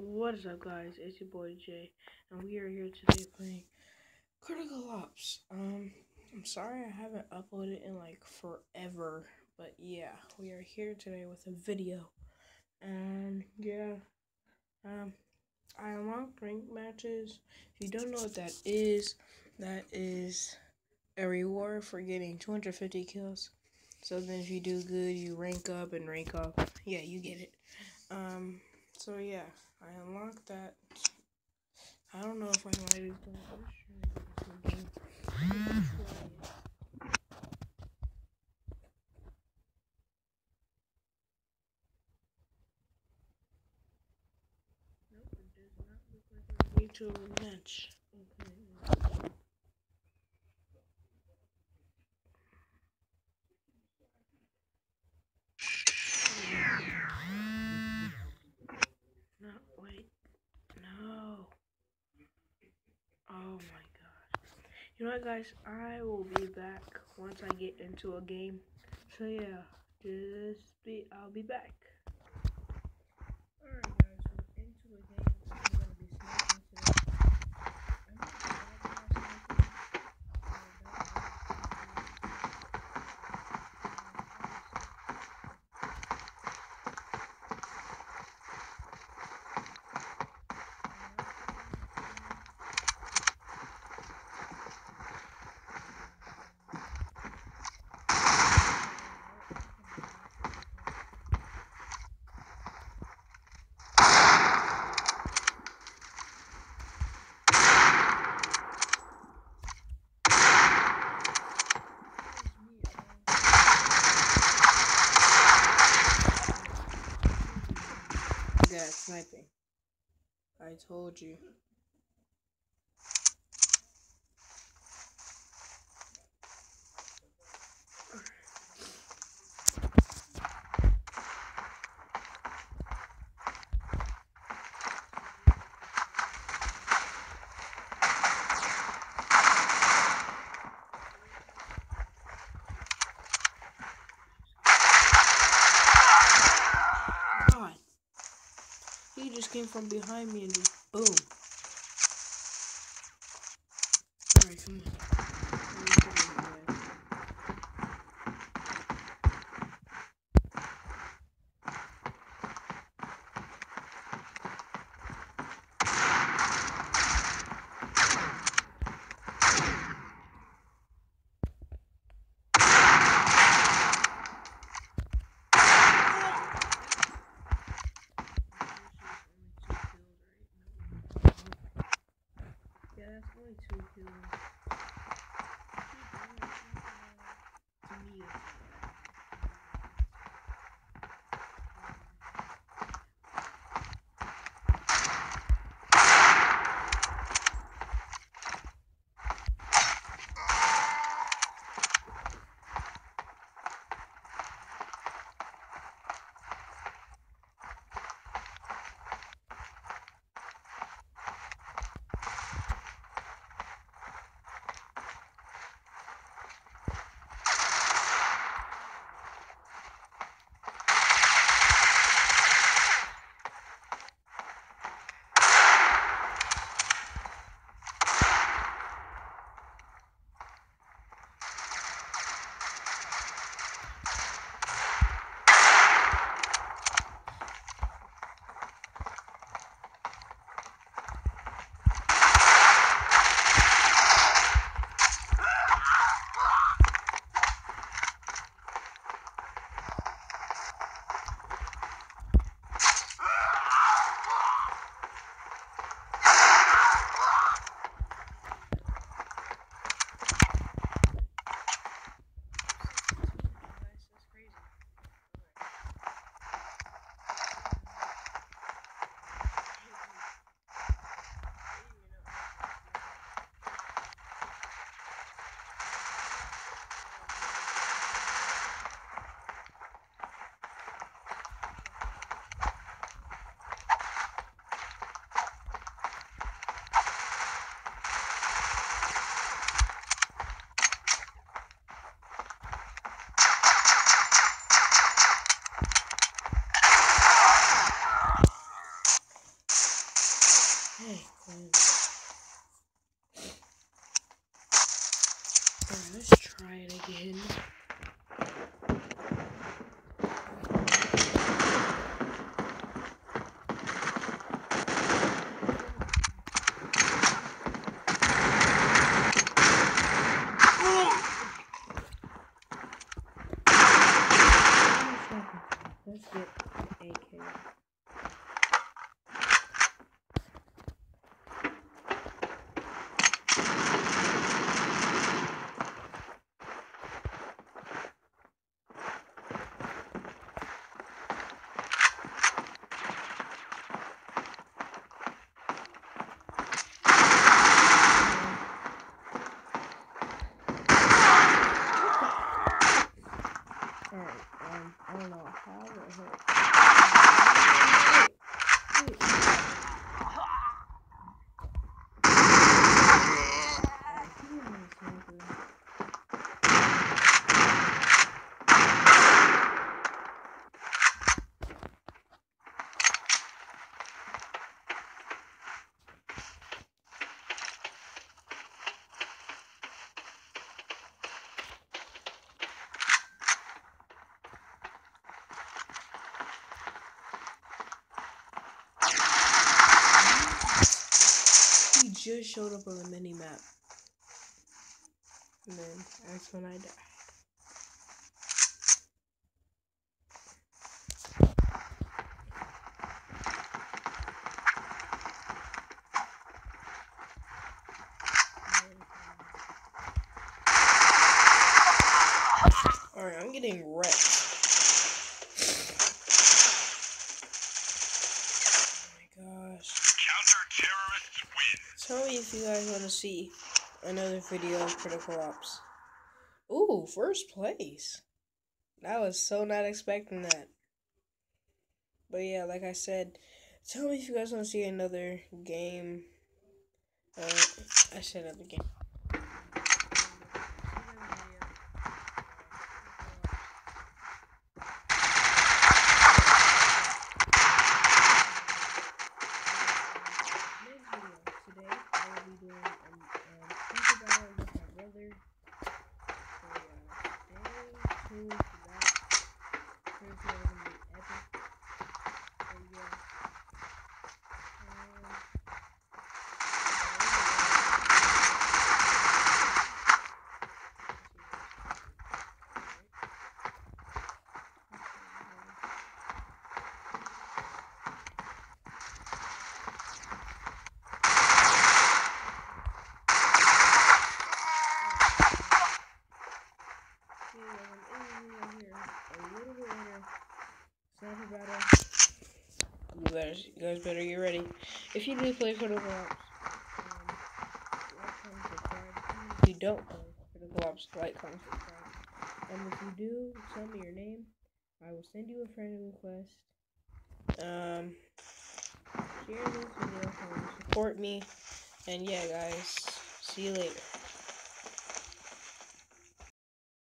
What is up, guys? It's your boy Jay, and we are here today playing Critical Ops. Um, I'm sorry I haven't uploaded in like forever, but yeah, we are here today with a video, and yeah, um, I unlocked rank matches. If you don't know what that is, that is a reward for getting 250 kills. So then, if you do good, you rank up and rank up. Yeah, you get it. Um, so yeah. I unlocked that. I don't know if I might have done. Nope, it does not look like I to match. Okay. Oh my god. You know what, guys? I will be back once I get into a game. So yeah, just be. I'll be back. Alright, guys. We're into a game. I'm gonna be sniping today. I'm not bad at sniping. Yeah, sniping. I told you. Just came from behind me and just boom. Alright, come on. Let me get in there. Yeah, that's only two kills. To cute. Just showed up on the mini map. And then that's when I died. Alright, I'm getting wrecked. Oh my gosh. Counter-terrorists win. Tell me if you guys want to see another video of Critical Ops. Ooh, first place. I was so not expecting that. But yeah, like I said, tell me if you guys want to see another game. Uh, I said another game. Today, I will be doing um, um, Super Battle with my brother. So yeah, stay tuned for that. It's gonna be epic. So yeah. Um, Okay, guys, I'm ending the video here a little bit later. Sniper battle. You guys, you guys better get ready. If you do play Critical Ops, um. If you don't play Critical Ops, like, comment, subscribe. And if you do, tell me your name. I will send you a friend request. Um, share this video, support me, and yeah, guys, see you later.